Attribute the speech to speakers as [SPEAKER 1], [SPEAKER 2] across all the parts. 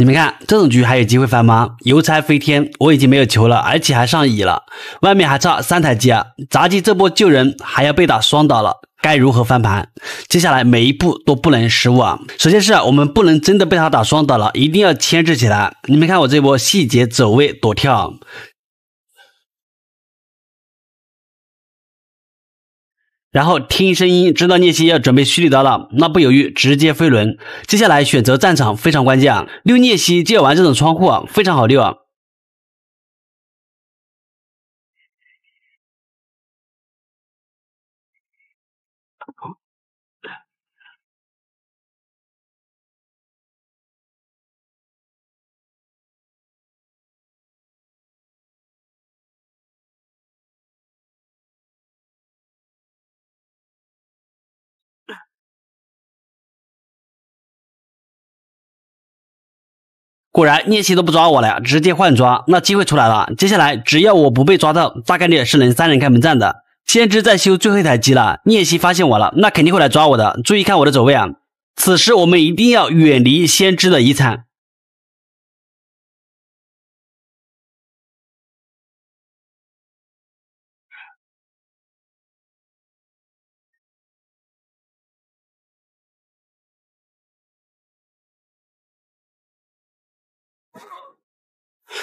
[SPEAKER 1] 你们看这种局还有机会翻吗？邮差飞天，我已经没有球了，而且还上椅了，外面还差三台机啊！杂技这波救人还要被打双倒了，该如何翻盘？接下来每一步都不能失误啊！首先是我们不能真的被他打双倒了，一定要牵制起来。你们看我这波细节走位躲跳。然后听声音知道聂西要准备蓄力刀了，那不犹豫直接飞轮。接下来选择战场非常关键啊，溜聂西就要玩这种窗户啊，非常好溜啊。果然聂西都不抓我了呀，直接换抓，那机会出来了。接下来只要我不被抓到，大概率是能三人开门战的。先知在修最后一台机了，聂西发现我了，那肯定会来抓我的。注意看我的走位啊，此时我们一定要远离先知的遗产。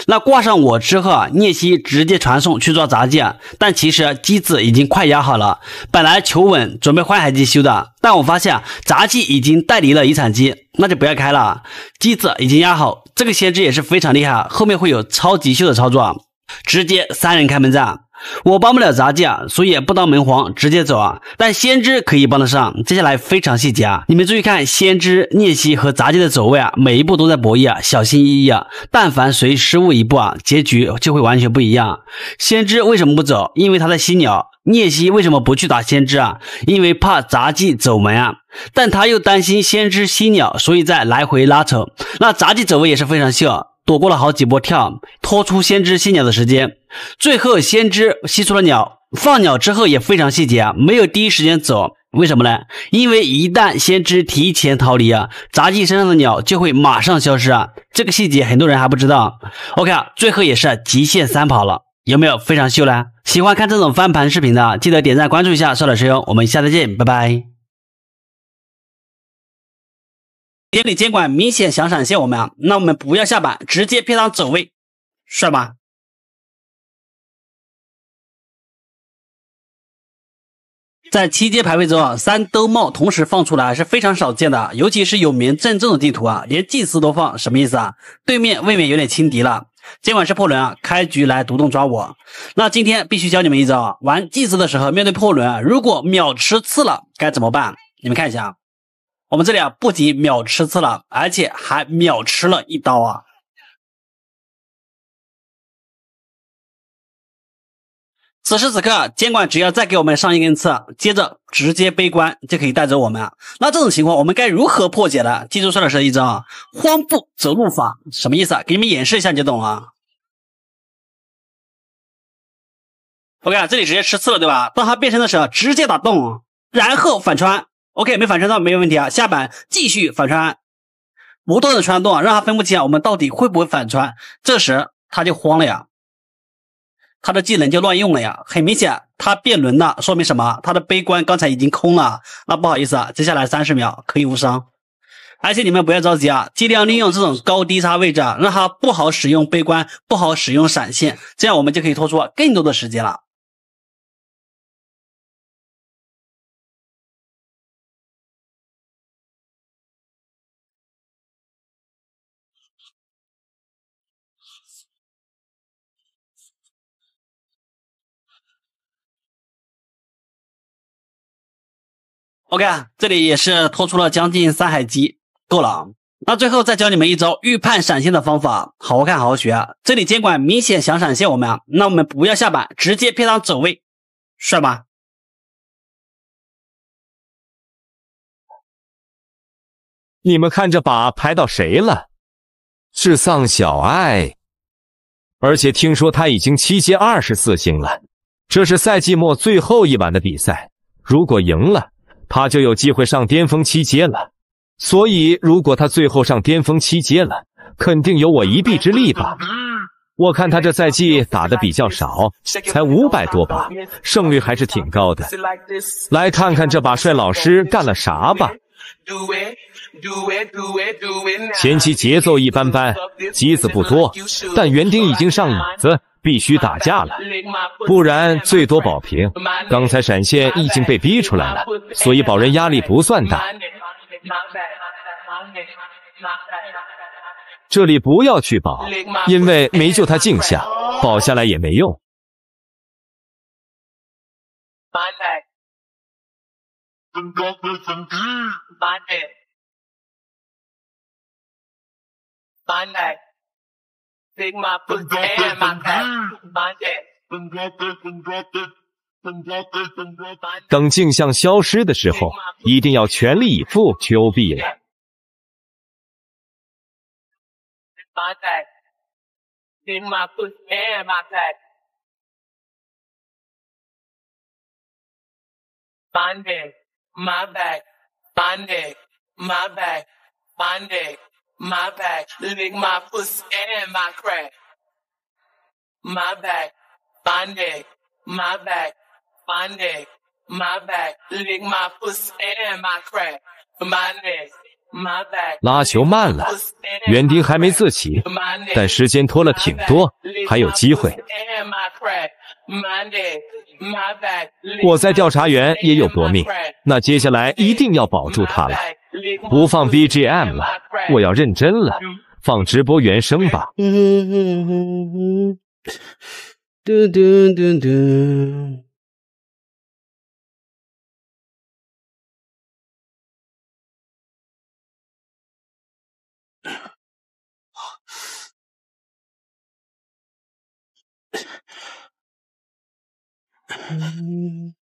[SPEAKER 1] 那挂上我之后啊，聂西直接传送去做杂技，但其实机子已经快压好了。本来求稳，准备换台机修的，但我发现杂技已经带离了遗产机，那就不要开了。机子已经压好，这个先知也是非常厉害，后面会有超级秀的操作，直接三人开门战。我帮不了杂技啊，所以不当门皇，直接走啊。但先知可以帮得上。接下来非常细节啊，你们注意看，先知、聂西和杂技的走位啊，每一步都在博弈啊，小心翼翼啊。但凡谁失误一步啊，结局就会完全不一样。先知为什么不走？因为他在吸鸟。聂西为什么不去打先知啊？因为怕杂技走门啊。但他又担心先知吸鸟，所以在来回拉扯。那杂技走位也是非常秀。躲过了好几波跳，拖出先知吸鸟的时间，最后先知吸出了鸟，放鸟之后也非常细节啊，没有第一时间走，为什么呢？因为一旦先知提前逃离啊，杂技身上的鸟就会马上消失啊，这个细节很多人还不知道。OK，啊最后也是极限三跑了，有没有非常秀呢？喜欢看这种翻盘视频的，记得点赞关注一下邵老师哟，我们下次见，拜拜。典礼监管明显想闪现我们啊，那我们不要下板，直接配上走位，帅吧？在七阶排位中啊，三兜帽同时放出来是非常少见的，尤其是有名镇正的地图啊，连祭司都放，什么意思啊？对面未免有点轻敌了。监管是破轮啊，开局来独栋抓我，那今天必须教你们一招啊，玩祭司的时候面对破轮啊，如果秒吃刺了该怎么办？你们看一下啊。我们这里啊，不仅秒吃刺了，而且还秒吃了一刀啊！此时此刻，监管只要再给我们上一根刺，接着直接悲观就可以带走我们啊。那这种情况，我们该如何破解呢？记住帅老师的一招啊，慌步走路法，什么意思啊？给你们演示一下你就懂了。OK，啊这里直接吃刺了，对吧？当他变身的时候，直接打洞，然后反穿。OK，没反穿到没有问题啊，下板继续反穿，不断的穿洞，让他分不清啊，我们到底会不会反穿？这时他就慌了呀，他的技能就乱用了呀。很明显，他变轮了，说明什么？他的悲观刚才已经空了。那不好意思啊，接下来三十秒可以无伤，而且你们不要着急啊，尽量利用这种高低差位置啊，让他不好使用悲观，不好使用闪现，这样我们就可以拖出更多的时间了。OK，这里也是拖出了将近三海机，够了。那最后再教你们一招预判闪现的方法，好好看，好好学啊！这里监管明显想闪现我们啊，那我们不要下板，直接配上走位，帅吧？
[SPEAKER 2] 你们看这把排到谁了？是丧小爱，而且听说他已经七阶二十四星了。这是赛季末最后一晚的比赛，如果赢了。他就有机会上巅峰七阶了，所以如果他最后上巅峰七阶了，肯定有我一臂之力吧。我看他这赛季打的比较少，才五百多把，胜率还是挺高的。来看看这把帅老师干了啥吧。前期节奏一般般，机子不多，但园丁已经上椅子，必须打架了，不然最多保平。刚才闪现已经被逼出来了，所以保人压力不算大。这里不要去保，因为没救他镜像，保下来也没用。等镜像消失的时候，一定要全力以赴去 O B 了。my back. Then my foot and my back. Monday, my back, Monday, back, Monday, my back. Lick my pussy and my crack. My back, Monday, my back, Monday, my back. Lick my pussy and my crack. Monday. 拉球慢了，园丁还没自起，但时间拖了挺多，还有机会。我在调查员也有夺命，那接下来一定要保住他了，不放 BGM 了，我要认真了，放直播原声吧。嘟嘟嘟嘟。嗯。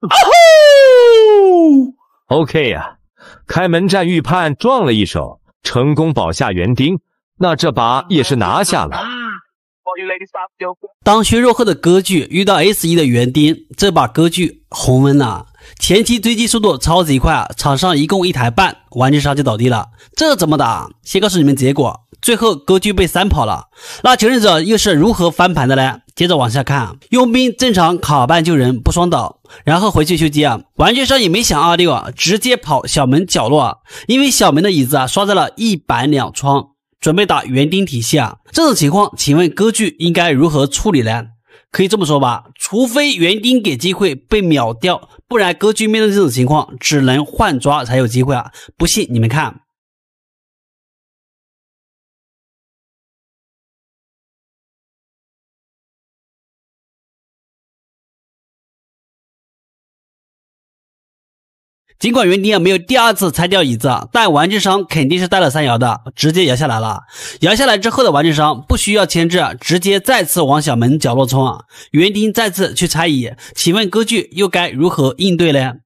[SPEAKER 2] 哈哈哦，OK 呀，开门战预判撞了一手。成功保下园丁，那这把也是拿下了。
[SPEAKER 1] 当削弱后的歌剧遇到 S 一的园丁，这把歌剧红温了。前期追击速度超级快，场上一共一台半，玩具商就倒地了。这怎么打？先告诉你们结果。最后歌剧被三跑了。那求生者又是如何翻盘的呢？接着往下看，佣兵正常卡半救人不双倒，然后回去修机啊。玩具商也没想二六啊，直接跑小门角落啊，因为小门的椅子啊刷在了一板两窗，准备打园丁体系啊。这种情况，请问歌剧应该如何处理呢？可以这么说吧，除非园丁给机会被秒掉，不然歌剧面对这种情况只能换抓才有机会啊。不信你们看。尽管园丁啊没有第二次拆掉椅子，但玩具商肯定是带了三摇的，直接摇下来了。摇下来之后的玩具商不需要牵制，直接再次往小门角落冲！园丁再次去拆椅，请问歌剧又该如何应对呢？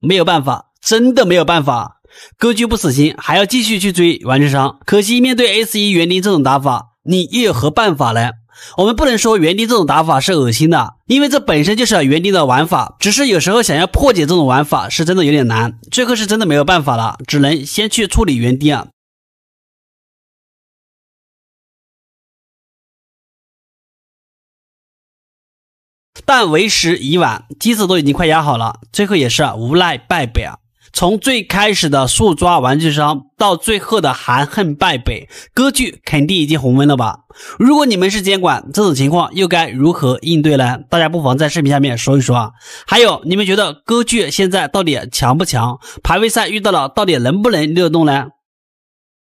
[SPEAKER 1] 没有办法，真的没有办法。歌剧不死心，还要继续去追玩具商。可惜面对 S 一园丁这种打法，你又有何办法呢？我们不能说园丁这种打法是恶心的，因为这本身就是园丁的玩法。只是有时候想要破解这种玩法，是真的有点难。最后是真的没有办法了，只能先去处理园丁啊。但为时已晚，机子都已经快压好了，最后也是无奈败北啊。从最开始的速抓玩具商，到最后的含恨败北，歌剧肯定已经红温了吧？如果你们是监管，这种情况又该如何应对呢？大家不妨在视频下面说一说啊！还有，你们觉得歌剧现在到底强不强？排位赛遇到了，到底能不能溜动呢？